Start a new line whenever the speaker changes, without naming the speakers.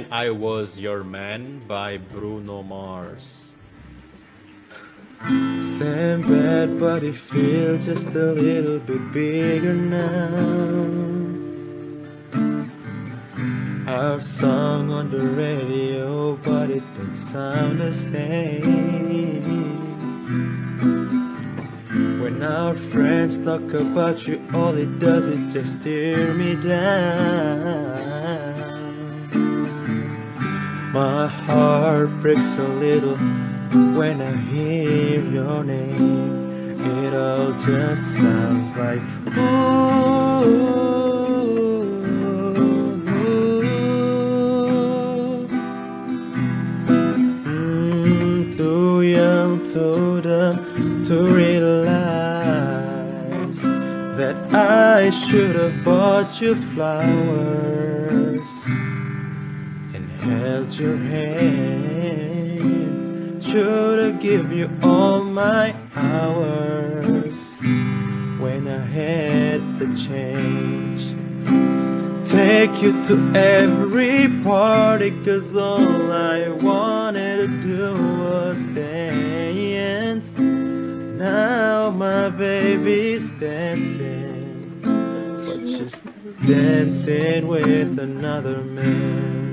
When I Was Your Man by Bruno Mars.
Same bed, but it feels just a little bit bigger now. Our song on the radio, but it don't sound the same. When our friends talk about you, all it does is just tear me down. My heart breaks a little when I hear your name. It all just sounds like ooh. Mm, too young, too dumb to realize that I should have bought you flowers held your hand. Should have give you all my hours when I had the chance. Take you to every party, cause all I wanted to do was dance. Now my baby's dancing, but she's dancing with another man.